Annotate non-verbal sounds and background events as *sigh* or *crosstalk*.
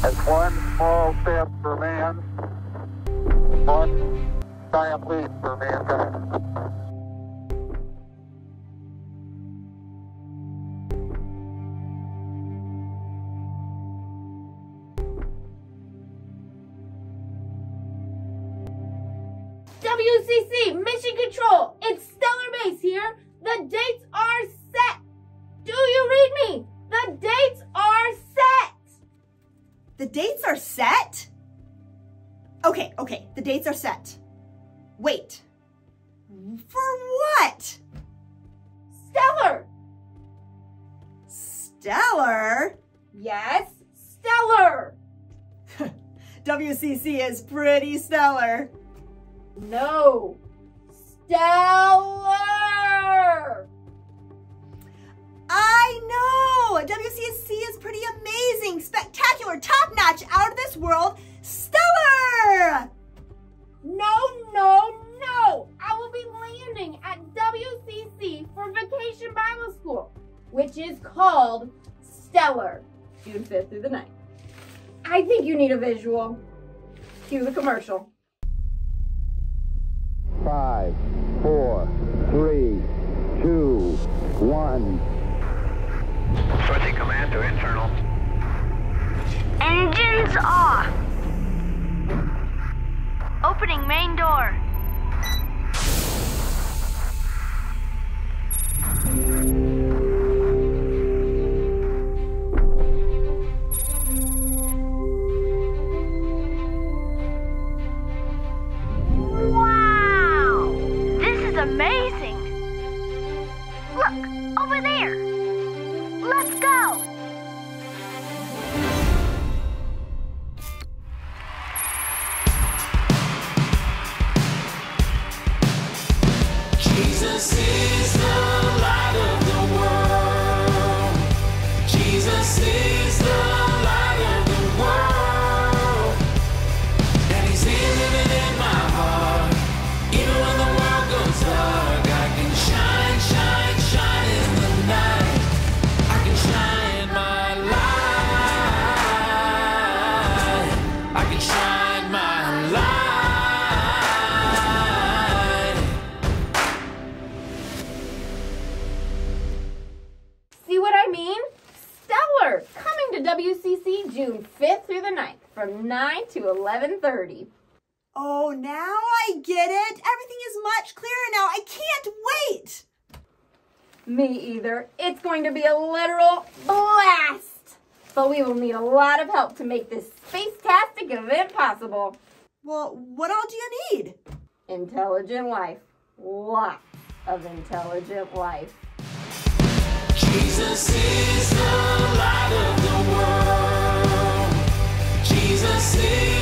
That's one small step for man, one giant leap for mankind. WCC, Mission Control, it's Stellar Base here. The dates are set. Do you read me? The dates are set? Okay, okay, the dates are set. Wait. For what? Stellar. Stellar? Yes, stellar. *laughs* WCC is pretty stellar. No, stellar. Know! WCC is pretty amazing, spectacular, top-notch, out of this world, stellar! No, no, no. I will be landing at WCC for Vacation Bible School, which is called Stellar, June 5th through the 9th. I think you need a visual. Cue the commercial. Five, four, three, two, one. To internal. Engines off. Opening main door. Wow! This is amazing. Jesus is the light of the world. Jesus is coming WCC June 5th through the 9th from 9 to 11:30. Oh, now I get it. Everything is much clearer now. I can't wait. Me either. It's going to be a literal blast. But we will need a lot of help to make this space-tastic event possible. Well, what all do you need? Intelligent life. Lots of intelligent life. Jesus is the light of the